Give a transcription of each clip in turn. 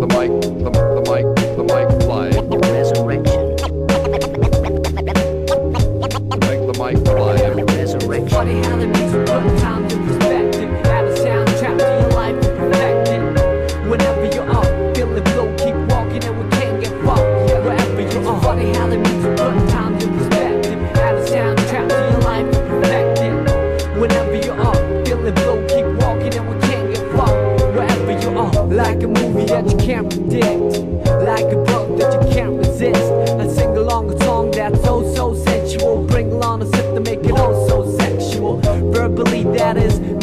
the mic.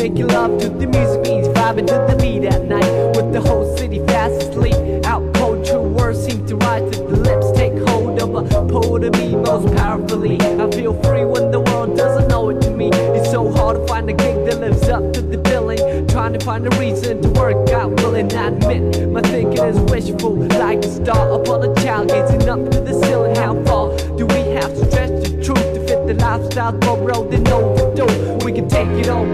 Making love to the music means vibing to the beat at night With the whole city fast asleep. Out cold, true words seem to rise to the lips. Take hold of a pull to me most powerfully. I feel free when the world doesn't know it to me. It's so hard to find a gig that lives up to the billing. Trying to find a reason to work out willing to admit my thinking is wishful. Like a star upon a child gazing up to the ceiling. How far do we have to stretch the truth to fit the lifestyle? The world and overdue? We can take it all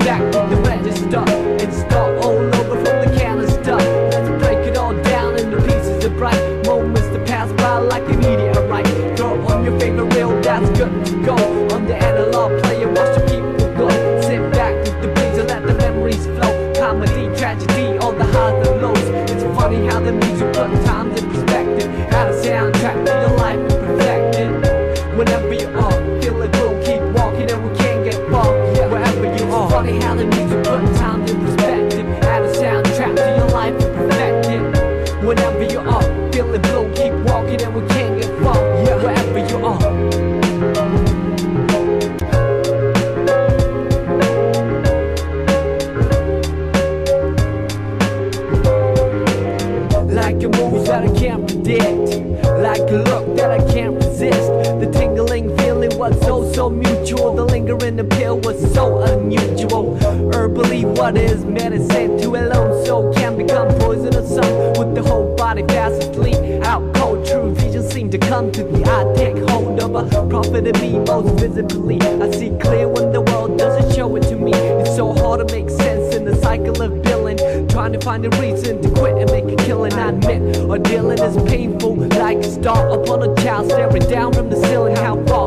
The lingering appeal was so unusual. Herbally what is medicine to a lone soul? Can become poisonous some With the whole body fast asleep Out cold. True vision seem to come to the eye Take hold of a prophet of me most visibly. I see clear when the world doesn't show it to me. It's so hard to make sense in the cycle of billing. Trying to find a reason to quit and make a killing. I admit our dealing is painful Like a star upon a child staring down from the ceiling. How far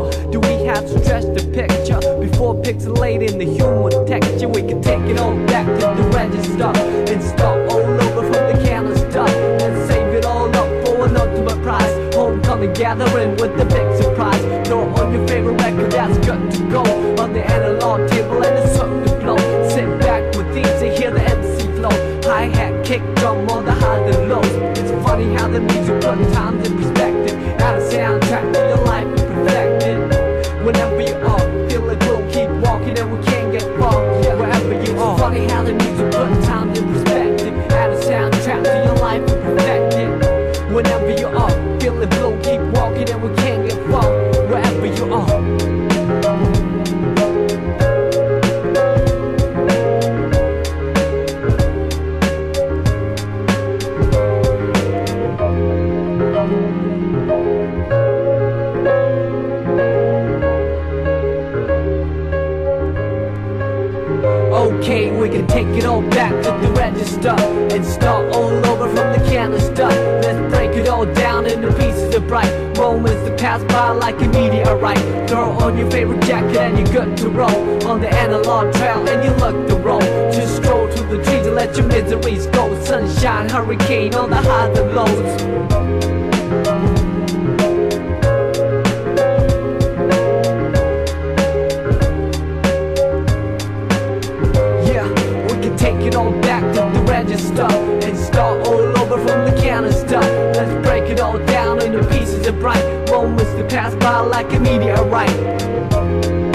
have to stretch the picture Before pixelating the human texture. We can take it all back to the register And start all over from the canister And save it all up for an ultimate prize. Homecoming gathering with the big surprise. Throw on your favorite record that's good to go. On the analog table and it's something to blow. Sit back with these and hear the MC flow. Hi-hat, kick, drum, all the highs and lows It's funny how the music put times in perspective. Add a soundtrack how the can take it all back to the register and start all over from the canister. Let's break it all down into pieces of bright moments that pass by like a meteorite. Throw on your favorite jacket and you're good to roll on the analog trail and you look the roll. Just stroll through the trees and let your miseries go. Sunshine, hurricane, on the highs and lows. Bright moments that pass by like a meteorite.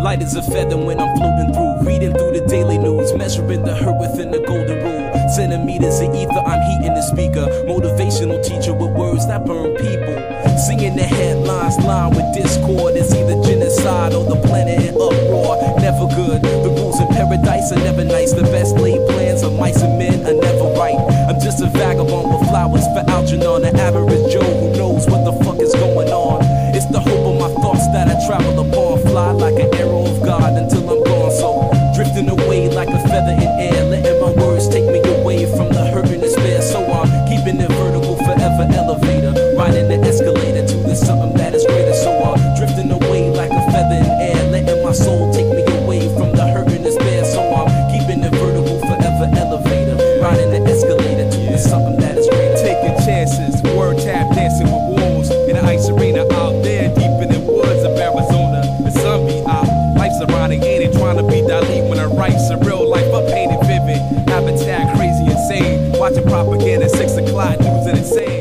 Light as a feather when I'm floating through, reading through the daily news, measuring the hurt within the golden rule. Centimeters of ether, I'm heating the speaker. Motivational teacher with words that burn people. Singing the headlines, line with discord. It's either genocide or the planet in uproar. Never good. The rules in paradise are never nice. The best laid plans of mice and men are never right. I'm just a vagabond with flowers for Algernon, an average Joe who knows what the fuck travel upon. Fly like an arrow hate when I write some real life, I paint it vivid. Habitat crazy insane. Watching propaganda, six o'clock, news and insane.